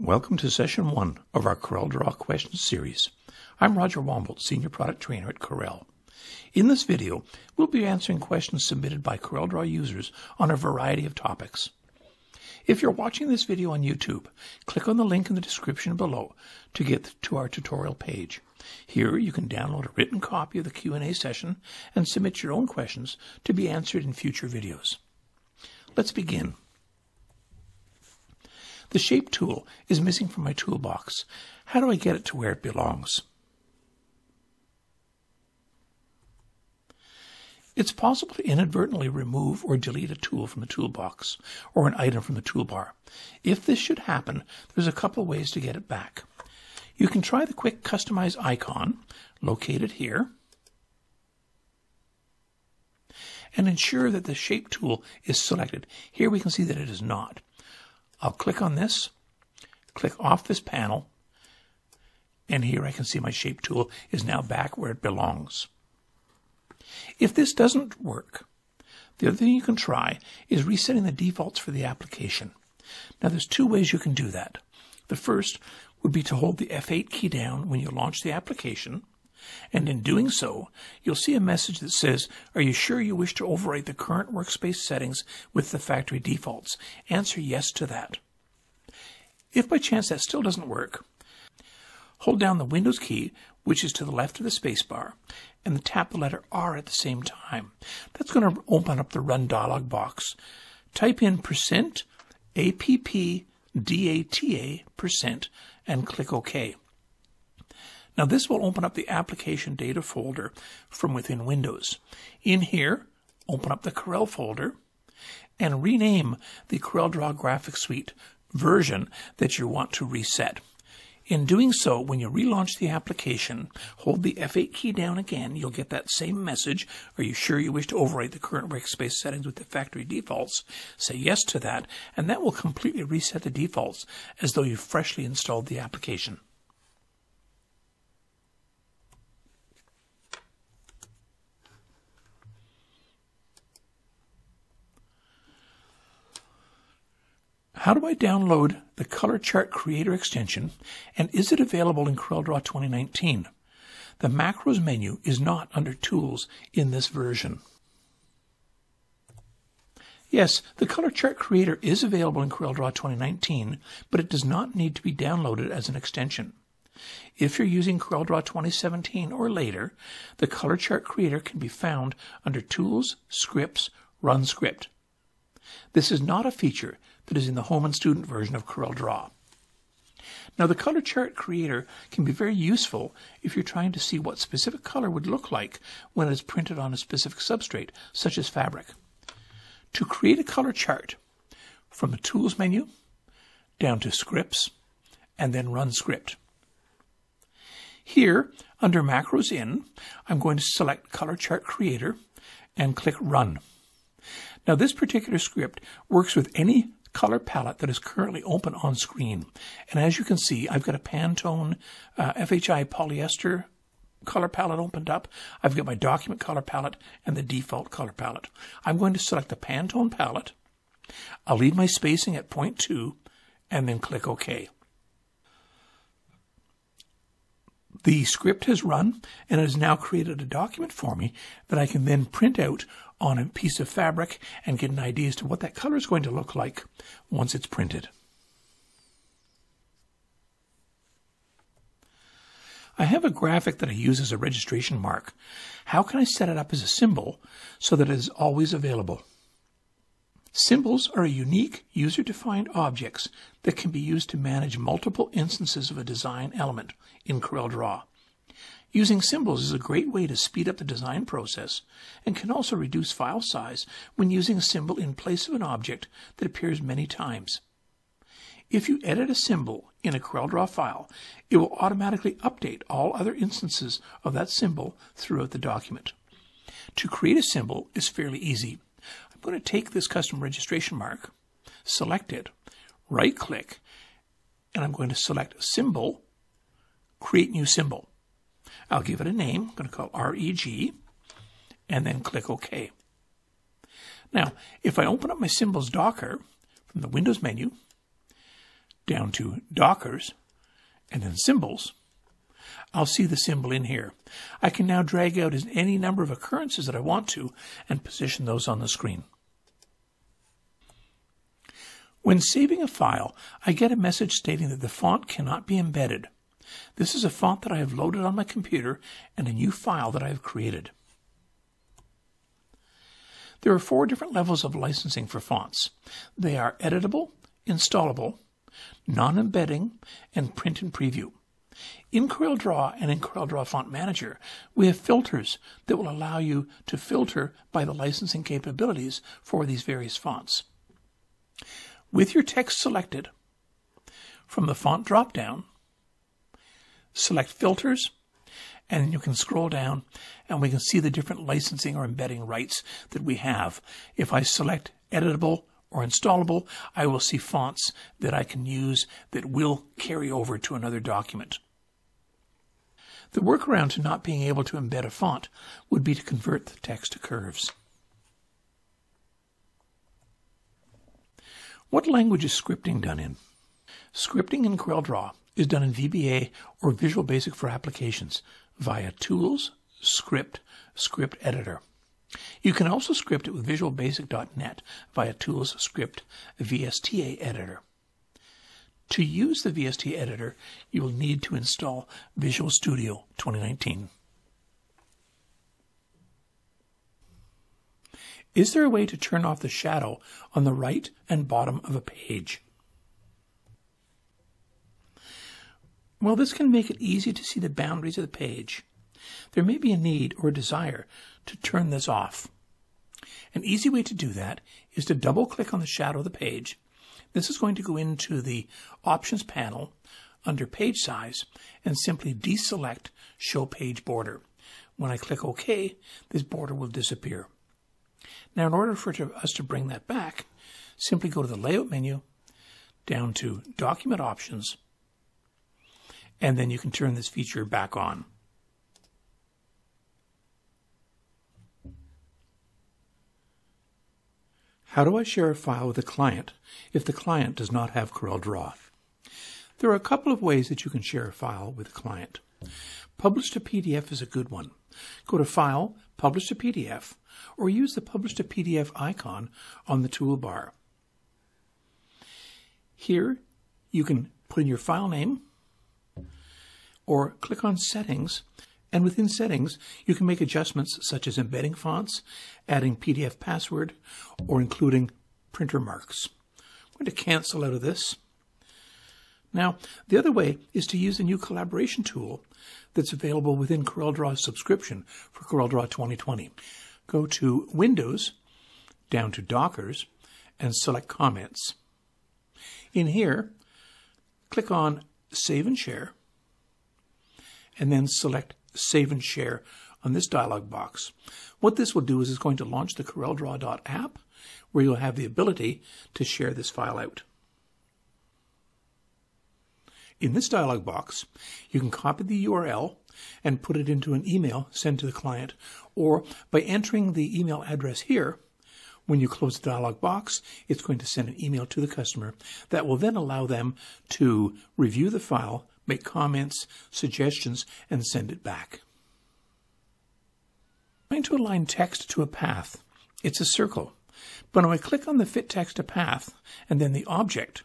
Welcome to session one of our CorelDRAW questions series. I'm Roger Wambold, Senior Product Trainer at Corel. In this video, we'll be answering questions submitted by CorelDRAW users on a variety of topics. If you're watching this video on YouTube, click on the link in the description below to get to our tutorial page. Here you can download a written copy of the Q&A session and submit your own questions to be answered in future videos. Let's begin. The Shape tool is missing from my toolbox. How do I get it to where it belongs? It's possible to inadvertently remove or delete a tool from the toolbox or an item from the toolbar. If this should happen, there's a couple ways to get it back. You can try the quick customize icon located here and ensure that the shape tool is selected. Here we can see that it is not. I'll click on this, click off this panel, and here I can see my shape tool is now back where it belongs. If this doesn't work, the other thing you can try is resetting the defaults for the application. Now there's two ways you can do that. The first would be to hold the F8 key down when you launch the application, and in doing so, you'll see a message that says, Are you sure you wish to overwrite the current workspace settings with the factory defaults? Answer yes to that. If by chance that still doesn't work, hold down the Windows key, which is to the left of the spacebar, and tap the letter R at the same time. That's going to open up the Run dialog box. Type in percent APP DATA percent and click OK. Now this will open up the application data folder from within Windows. In here, open up the Corel folder and rename the CorelDRAW Graphics Suite version that you want to reset. In doing so, when you relaunch the application, hold the F8 key down again. You'll get that same message. Are you sure you wish to overwrite the current workspace settings with the factory defaults? Say yes to that, and that will completely reset the defaults as though you freshly installed the application. How do I download the Color Chart Creator extension and is it available in CorelDRAW 2019? The Macros menu is not under Tools in this version. Yes, the Color Chart Creator is available in CorelDRAW 2019, but it does not need to be downloaded as an extension. If you're using CorelDRAW 2017 or later, the Color Chart Creator can be found under Tools, Scripts, Run Script. This is not a feature that is in the home and student version of CorelDRAW. Now, the color chart creator can be very useful if you're trying to see what specific color would look like when it is printed on a specific substrate, such as fabric. To create a color chart, from the Tools menu down to Scripts, and then Run Script. Here, under Macros In, I'm going to select Color Chart Creator and click Run. Now, this particular script works with any color palette that is currently open on screen. And as you can see, I've got a Pantone uh, FHI polyester color palette opened up. I've got my document color palette and the default color palette. I'm going to select the Pantone palette. I'll leave my spacing at 0.2 and then click OK. The script has run and it has now created a document for me that I can then print out on a piece of fabric and get an idea as to what that color is going to look like once it's printed. I have a graphic that I use as a registration mark. How can I set it up as a symbol so that it is always available? Symbols are unique, user-defined objects that can be used to manage multiple instances of a design element in CorelDRAW. Using symbols is a great way to speed up the design process and can also reduce file size when using a symbol in place of an object that appears many times. If you edit a symbol in a CorelDRAW file, it will automatically update all other instances of that symbol throughout the document. To create a symbol is fairly easy. I'm going to take this custom registration mark, select it, right click, and I'm going to select Symbol, Create New Symbol. I'll give it a name. I'm going to call REG and then click OK. Now, if I open up my symbols Docker from the Windows menu, down to Dockers and then Symbols, I'll see the symbol in here. I can now drag out any number of occurrences that I want to and position those on the screen. When saving a file, I get a message stating that the font cannot be embedded. This is a font that I have loaded on my computer and a new file that I have created. There are four different levels of licensing for fonts. They are editable, installable, non-embedding, and print and preview. In CorelDRAW and in CorelDRAW Font Manager, we have filters that will allow you to filter by the licensing capabilities for these various fonts. With your text selected, from the font drop-down, select Filters, and you can scroll down and we can see the different licensing or embedding rights that we have. If I select editable or installable, I will see fonts that I can use that will carry over to another document. The workaround to not being able to embed a font would be to convert the text to curves. What language is scripting done in? Scripting in CorelDRAW is done in VBA or Visual Basic for applications via Tools, Script, Script Editor. You can also script it with VisualBasic.net via Tools, Script, VSTA Editor. To use the VSTA Editor, you will need to install Visual Studio 2019. Is there a way to turn off the shadow on the right and bottom of a page? Well, this can make it easy to see the boundaries of the page. There may be a need or a desire to turn this off. An easy way to do that is to double click on the shadow of the page. This is going to go into the options panel under page size and simply deselect show page border. When I click OK, this border will disappear. Now, in order for us to bring that back, simply go to the layout menu, down to document options, and then you can turn this feature back on. How do I share a file with a client if the client does not have CorelDRAW? There are a couple of ways that you can share a file with a client. Publish to PDF is a good one. Go to File, Publish to PDF, or use the Publish to PDF icon on the toolbar. Here, you can put in your file name, or click on Settings, and within Settings, you can make adjustments such as embedding fonts, adding PDF password, or including printer marks. I'm going to cancel out of this. Now, the other way is to use the new collaboration tool that's available within CorelDRAW's subscription for CorelDRAW 2020. Go to Windows, down to Dockers, and select Comments. In here, click on Save and Share, and then select Save and Share on this dialog box. What this will do is it's going to launch the CorelDRAW.app where you'll have the ability to share this file out. In this dialog box, you can copy the URL and put it into an email sent to the client, or by entering the email address here, when you close the dialog box, it's going to send an email to the customer that will then allow them to review the file make comments, suggestions, and send it back. Trying to align text to a path. It's a circle. But when I click on the fit text to path and then the object,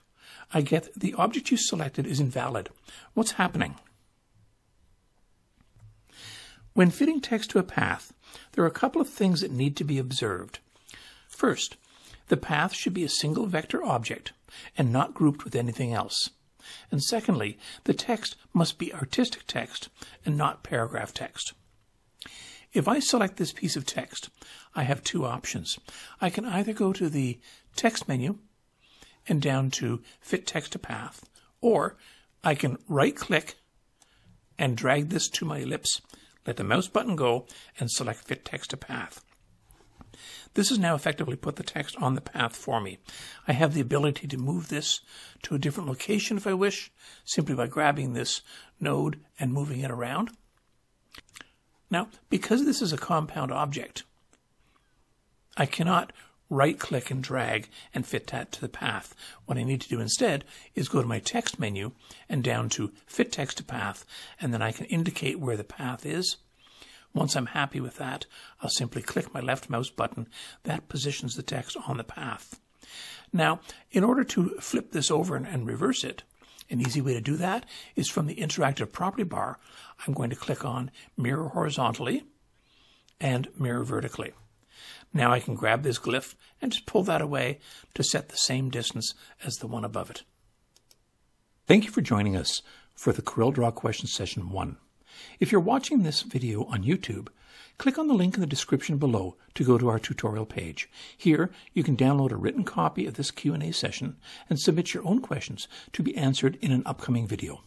I get the object you selected is invalid. What's happening? When fitting text to a path, there are a couple of things that need to be observed. First, the path should be a single vector object and not grouped with anything else. And secondly, the text must be artistic text and not paragraph text. If I select this piece of text, I have two options. I can either go to the text menu and down to fit text to path, or I can right click and drag this to my ellipse, let the mouse button go, and select fit text to path. This has now effectively put the text on the path for me. I have the ability to move this to a different location if I wish, simply by grabbing this node and moving it around. Now, because this is a compound object, I cannot right click and drag and fit that to the path. What I need to do instead is go to my text menu and down to fit text to path, and then I can indicate where the path is. Once I'm happy with that, I'll simply click my left mouse button. That positions the text on the path. Now, in order to flip this over and, and reverse it, an easy way to do that is from the interactive property bar, I'm going to click on mirror horizontally and mirror vertically. Now I can grab this glyph and just pull that away to set the same distance as the one above it. Thank you for joining us for the CorelDRAW question session 1. If you're watching this video on YouTube, click on the link in the description below to go to our tutorial page. Here, you can download a written copy of this Q&A session and submit your own questions to be answered in an upcoming video.